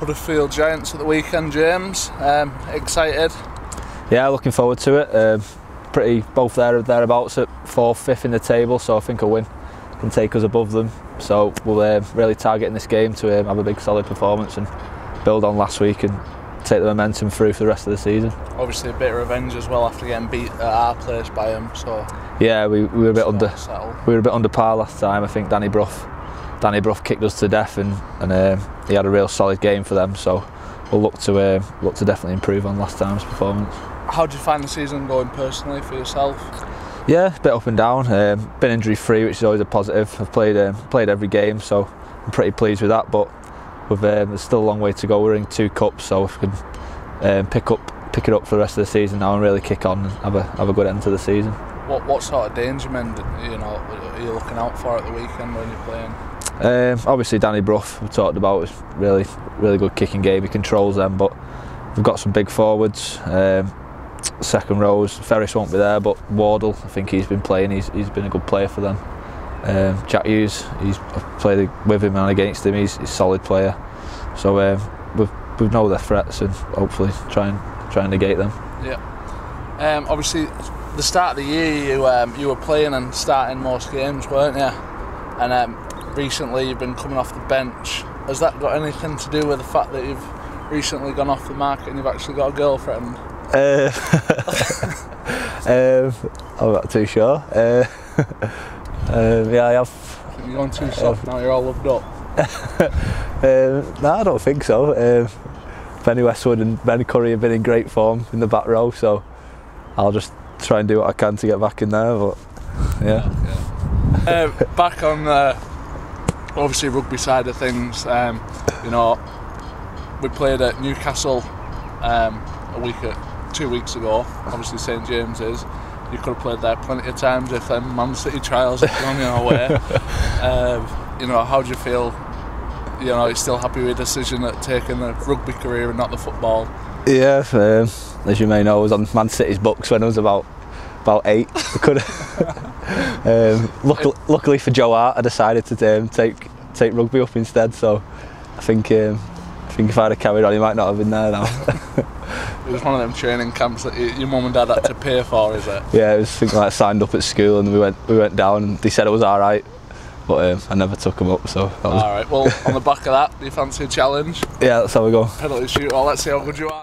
Huddersfield Giants at the weekend, James. Um, excited? Yeah, looking forward to it. Um, pretty both there thereabouts at fourth, fifth in the table, so I think a win can take us above them. So we'll uh, really target in this game to um, have a big solid performance and build on last week and take the momentum through for the rest of the season. Obviously, a bit of revenge as well after getting beat at our place by them. So yeah, we, we were a bit under settled. we were a bit under par last time. I think Danny Brough Danny Brough kicked us to death, and and um, he had a real solid game for them. So we'll look to uh, look to definitely improve on last time's performance. How do you find the season going personally for yourself? Yeah, a bit up and down. Um, been injury free, which is always a positive. I've played um, played every game, so I'm pretty pleased with that. But with, um, there's still a long way to go. We're in two cups, so if we can um, pick up pick it up for the rest of the season now and really kick on and have a have a good end to the season. What what sort of danger men you know are you looking out for at the weekend when you're playing? Um, obviously, Danny Brough, we talked about is really really good kicking game. He controls them, but we've got some big forwards. Um, second rows, Ferres won't be there, but Wardle, I think he's been playing. He's he's been a good player for them. Um, Jack Hughes, he's I've played with him and against him. He's, he's a solid player. So um, we've we know their threats and hopefully try and try and negate them. Yeah. Um, obviously, the start of the year you you were playing and starting most games, weren't you? And recently you've been coming off the bench. Has that got anything to do with the fact that you've recently gone off the market and you've actually got a girlfriend? Uh, um, I'm not too sure. Uh, um, yeah, I have. You're going too soft now. You're all loved up. um, no, I don't think so. Um, Benny Westwood and Ben Currie have been in great form in the back row, so I'll just try and do what I can to get back in there. But yeah. yeah. uh, back on the obviously rugby side of things, um, you know, we played at Newcastle um, a week at two weeks ago. Obviously, St James's. You could have played there plenty of times if them Man City trials had gone your way. um, you know, how do you feel? You know, you're still happy with your decision at taking the rugby career and not the football? Yeah, um, as you may know, I was on Man City's books when I was about about eight. Um, luckily, luckily for Joe Hart, I decided to um, take take rugby up instead. So I think um, I think if I'd have carried on, he might not have been there now. it was one of them training camps that your mum and dad had to pay for, is it? Yeah, it was things like I signed up at school and we went we went down and they said it was all right, but um, I never took them up. So all right. Well, on the back of that, do you fancy a challenge? Yeah, that's how we go. Penalty shoot. Well, let's see how good you are.